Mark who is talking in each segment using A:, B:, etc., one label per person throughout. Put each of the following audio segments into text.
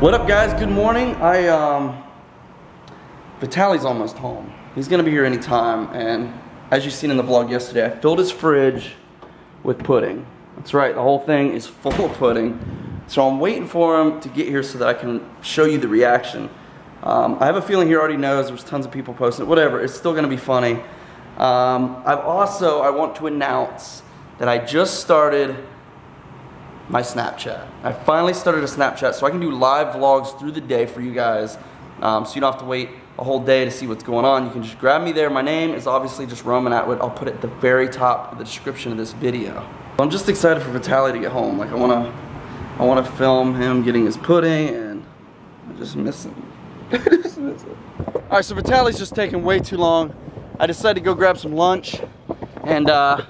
A: What up guys, good morning. I, um, Vitaly's almost home. He's gonna be here anytime and as you seen in the vlog yesterday, I filled his fridge with pudding. That's right, the whole thing is full of pudding. So I'm waiting for him to get here so that I can show you the reaction. Um, I have a feeling he already knows, there's tons of people posting it, whatever, it's still gonna be funny. Um, I've also, I want to announce that I just started my Snapchat. I finally started a Snapchat so I can do live vlogs through the day for you guys. Um, so you don't have to wait a whole day to see what's going on. You can just grab me there. My name is obviously just Roman Atwood. I'll put it at the very top of the description of this video. I'm just excited for Vitaly to get home. Like I wanna, I wanna film him getting his pudding and I just miss him. Just. All right, so Vitaly's just taking way too long. I decided to go grab some lunch and uh,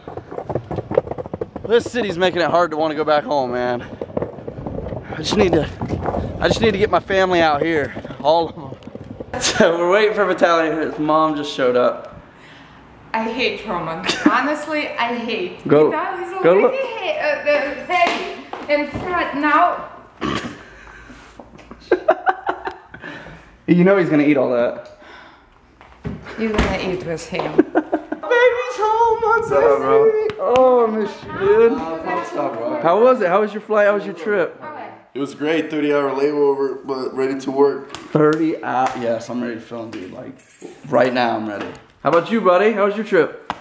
A: this city's making it hard to want to go back home, man. I just need to, I just need to get my family out here, all of them. So we're waiting for Vitaly. His mom just showed up.
B: I hate Roman. Honestly, I hate.
A: Go-
B: Vital is
A: go
B: already
A: look.
B: he- uh, uh, heavy and fat now.
A: You know he's gonna eat all that.
B: You're gonna eat with him.
A: Baby's home. What's
C: up, bro?
A: Oh, I miss you, dude. How was it? How was your flight? How was your trip?
C: It was great, 30 hour layover, but ready to work.
A: 30 out. Yes, I'm ready to film, dude. Like, right now, I'm ready. How about you, buddy? How was your trip?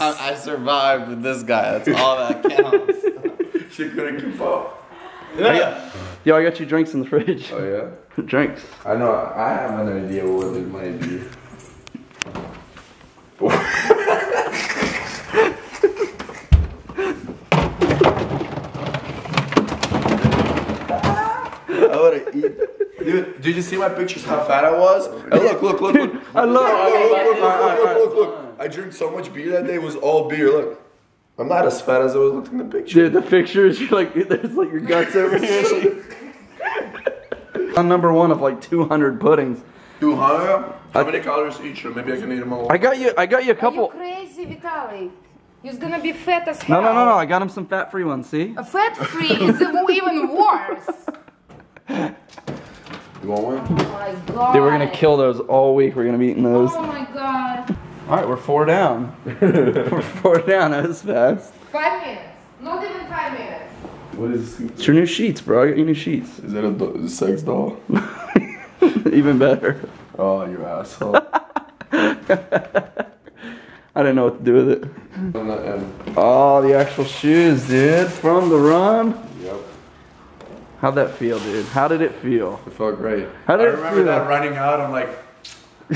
D: I, I survived with this guy. That's all that counts.
C: She couldn't keep up.
A: Yeah. Yo, I got you drinks in the fridge.
C: Oh, yeah?
A: drinks.
C: I know, I have an idea what it might be. Dude, did you see my pictures how fat I was? Oh, hey, look, look, look, look.
A: I love-
C: Look, look, look, look, look, look, look. I drank so much beer that day, it was all beer. Look. I'm not as fat as I was looking in the picture.
A: Dude, the pictures, you're like, there's like your guts over here. I'm number one of like 200 puddings.
C: 200? How many calories each? Or maybe I can eat them all.
A: I got you, I got you a
B: Are you
A: couple.
B: crazy, Vitaly? You're gonna be fat as
A: No,
B: hell.
A: no, no, no. I got him some fat-free ones. See?
B: A fat free is even worse.
C: You want one?
B: Oh my god.
A: Dude, we're gonna kill those all week. We're gonna be eating those.
B: Oh my god.
A: All right, we're four down. we're four down. That was fast.
B: Five minutes. Not even five minutes.
C: What is this?
A: It's your new sheets, bro. I got your new sheets.
C: Is that a, do- a sex doll?
A: Even better.
C: Oh, you asshole.
A: I didn't know what to do with it.
C: On.
A: Oh, the actual shoes, dude. From the run. How'd that feel, dude? How did it feel?
C: It felt great.
A: How did
C: I
A: it
C: remember
A: feel?
C: that running out. I'm like,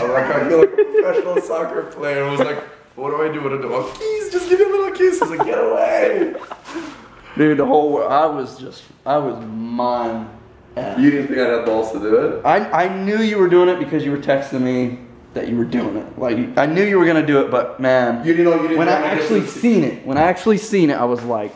C: I'm like, I feel like a professional soccer player. I was like, what do I do? with a dog? do? Oh, just give me a little kiss. I was like, get away.
A: Dude, the whole wor- I was just, I was mine.
C: You didn't think I'd have balls to do it?
A: I, I knew you were doing it because you were texting me that you were doing it. Like, I knew you were gonna do it, but man.
C: You didn't know you didn't
A: when I actually seen it, when I actually seen it, I was like,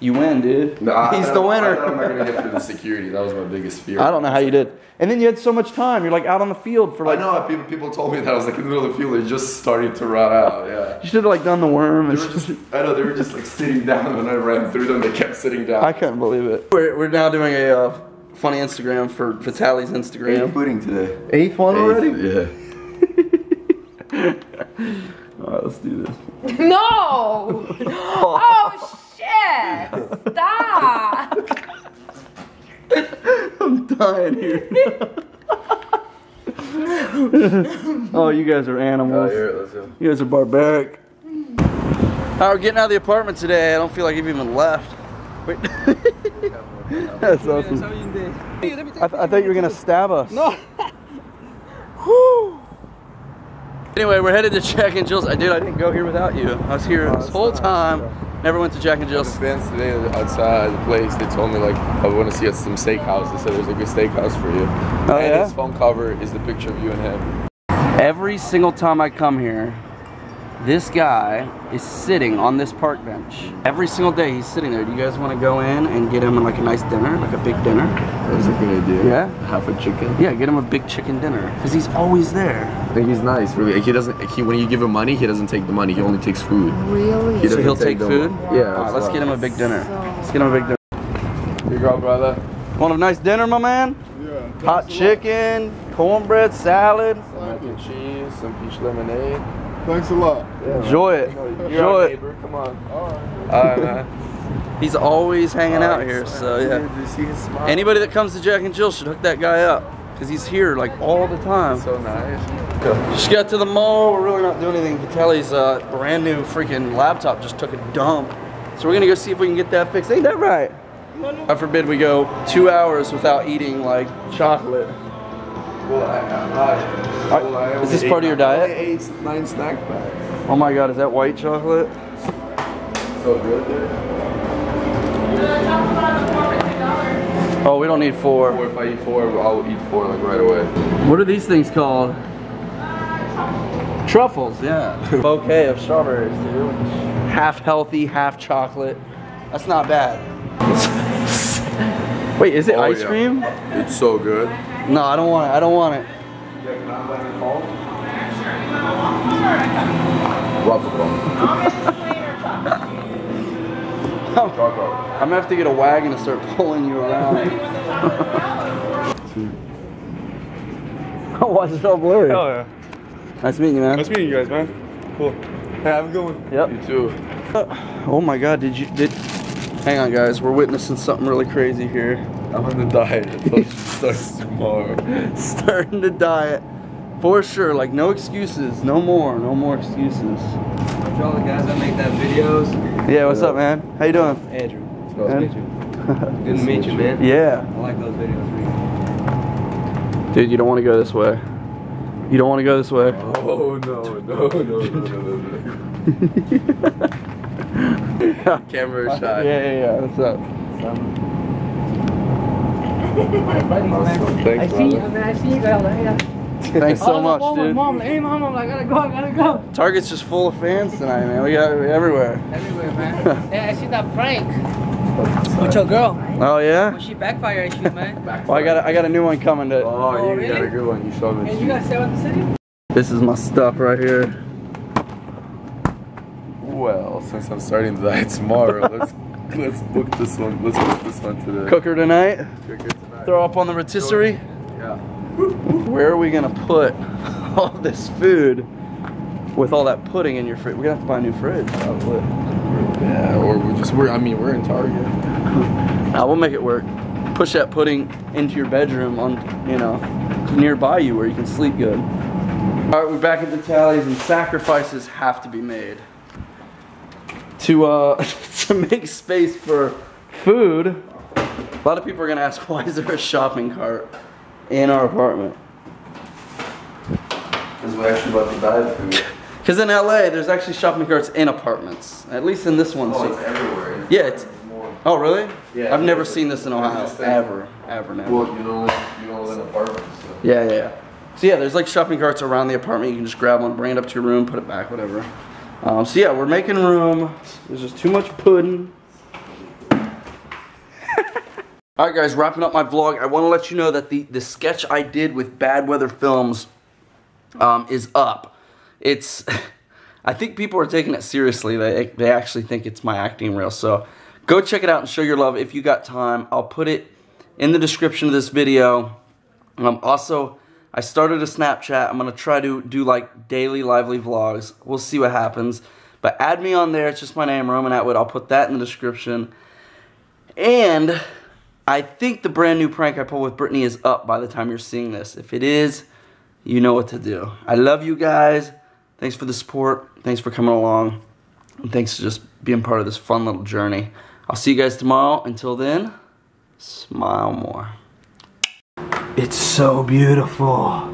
A: "You win, dude.
C: No, I-
A: He's
C: I-
A: the winner."
C: thought I'm not gonna get through the security. That was my biggest fear.
A: I don't know how you did. And then you had so much time. You're like out on the field for like.
C: I know how people, people told me that I was like in the middle of the field. It just started to run out. Yeah.
A: You should have like done the worm.
C: They
A: And
C: were just, I know they were just like sitting down when I ran through them. They kept sitting down.
A: I couldn't believe it. We're, we're now doing a uh, funny Instagram for Vitaly's Instagram.
C: Eighth pudding today.
A: Eighth one already.
C: Yeah.
A: All right, let's do this.
B: No! oh shit! Stop!
A: I'm dying here. oh, you guys are
C: Oh,
A: animals.
C: here.
A: You guys are barbaric. Alright, we're getting out of the apartment today. I don't feel like you've even left. Wait. That's awesome. I, th- I thought you were gonna stab us. No. Anyway, we're headed to Jack and Jill's. I Dude, I didn't go here without you. I was here oh,
C: this
A: whole
C: nice,
A: time. Never went to Jack and
C: The
A: Jill's.
C: fans today outside the place, they told me like I want to see some steakhouse. They said there's a good steakhouse for you.
A: Oh,
C: and
A: yeah?
C: his phone cover is the picture of you and him.
A: Every single time I come here, this guy is sitting on this park bench. Every single day he's sitting there. Do you guys want to go in and get him like a nice dinner, like a big dinner?
C: That's a good idea.
A: Yeah?
C: Half a chicken.
A: Yeah, get him a big chicken dinner because he's always there.
C: I think he's nice. Really, Like, he doesn't. Like, he, when you give him money, he doesn't take the money. He only takes food.
B: Really?
C: He
A: so he'll take
C: the-
A: food.
C: Yeah.
A: All right, let's get him a big dinner. Let's get him a big dinner.
C: Here you go, brother.
A: Want a nice dinner, my man?
E: Yeah.
A: Hot
E: thanks lot.
A: chicken, cornbread, salad.
C: Mac and cheese, some peach lemonade.
E: Thanks a lot.
C: Yeah,
A: Enjoy it.
C: You're
A: Enjoy
C: our
A: it.
C: neighbor. Come on.
E: All right.
C: All right, man.
A: He's always hanging out here, so yeah.
C: Did you see his smile?
A: Anybody that comes to Jack and Jill should hook that guy up because he's here like all the time.
C: So nice.
A: Just got to the mall. We're really not doing anything. Vitaly's uh, brand new freaking laptop just took a dump. So we're gonna go see if we can get that fixed. Ain't that right? God forbid we go two hours without eating like chocolate.
C: Well, I, I, I, well, I
A: Is this part of your diet?
C: I ate nine snack bags.
A: Oh my god, is that white chocolate?
C: So good, dude.
A: Oh, we don't need four.
C: If I eat four, I'll eat four like right away.
A: What are these things called? Truffles, yeah. Bouquet of strawberries, dude. Half healthy, half chocolate. That's not bad. Wait, is it
C: Oh,
A: ice
C: yeah.
A: cream?
C: It's so good.
A: No, I don't want it. I don't want it.
C: Waffle cone. Chocolate.
A: I'm gonna have to get a wagon to start pulling you around. oh, why is it all blurry?
F: Hell yeah.
A: Nice meeting you, man.
F: Nice meeting you guys, man. Cool. Hey, have a good one.
A: Yep.
C: You too.
A: Uh, oh my God, did you did? Hang on, guys. We're witnessing something really crazy here.
C: I'm on the diet. It starts tomorrow.
A: Starting to diet for sure. Like no excuses. No more. No more excuses.
G: To all the guys that make that videos,
A: Yeah. What's up, man? How you doing?
G: Andrew.
C: Nice
A: to meet
G: you. Good to meet you, man.
A: Yeah.
G: I like those videos.
A: Dude, you don't want to go this way. You don't want to go this way.
C: Oh no, no, no, no, no, no. Camera
A: Yeah,
C: shot.
A: yeah, yeah. What's up?
C: Awesome. Thanks,
H: I see,
C: brother.
H: I mean, I see you guys. Like, yeah.
A: Thanks
H: I
A: so much,
H: on my
A: dude.
H: Mom, hey, mom, I'm like, I gotta go, I gotta go.
A: Target's just full of fans tonight, man. We got everywhere.
H: Everywhere, man. yeah, I see that prank. With your girl.
A: Oh yeah.
H: When she backfired at you, man.
A: Well, I got a, I got a new one coming to.
C: Oh, you
H: Oh,
C: got a good one. You showed me.
H: And you guys stay in the city?
A: This is my stuff right here.
C: Well, since I'm starting the diet tomorrow, let's let's book this one. Let's book this one today.
A: Cooker tonight.
C: Cook it tonight.
A: Throw up on the rotisserie. Where are we gonna put all this food with all that pudding in your fridge? We're gonna have to buy a new fridge. Probably.
C: Yeah, or we're just we're. I mean, we're in Target.
A: Now we'll make it work. Push that pudding into your bedroom on, you know, nearby you where you can sleep good. All right, we're back at the tallies, and sacrifices have to be made to uh to make space for food. A lot of people are gonna ask, why is there a shopping cart in our apartment?
C: Because we're actually about to diet food.
A: Because in LA, there's actually shopping carts in apartments. At least in this one.
C: Oh,
A: so-
C: it's everywhere.
A: Yeah, it's-
C: more.
A: oh, really?
C: Yeah,
A: I've never seen this in Ohio. Ever, ever, never.
C: Well, you know, you don't live in apartments. So.
A: Yeah, yeah, yeah. So yeah, there's like shopping carts around the apartment. You can just grab one, bring it up to your room, put it back, whatever. Um, so yeah, we're making room. There's just too much pudding. All right, guys, wrapping up my vlog. I want to let you know that the the sketch I did with Bad Weather Films um, is up. It's, I think people are taking it seriously. They they actually think it's my acting reel. So go check it out and show your love if you got time. I'll put it in the description of this video. Um, also, I started a Snapchat. I'm gonna try to do like daily lively vlogs. We'll see what happens. But add me on there. It's just my name, Roman Atwood. I'll put that in the description. And I think the brand new prank I pulled with Brittany is up by the time you're seeing this. If it is, you know what to do. I love you guys. Thanks for the support. Thanks for coming along. And thanks for just being part of this fun little journey. I'll see you guys tomorrow. Until then, smile more. It's so beautiful.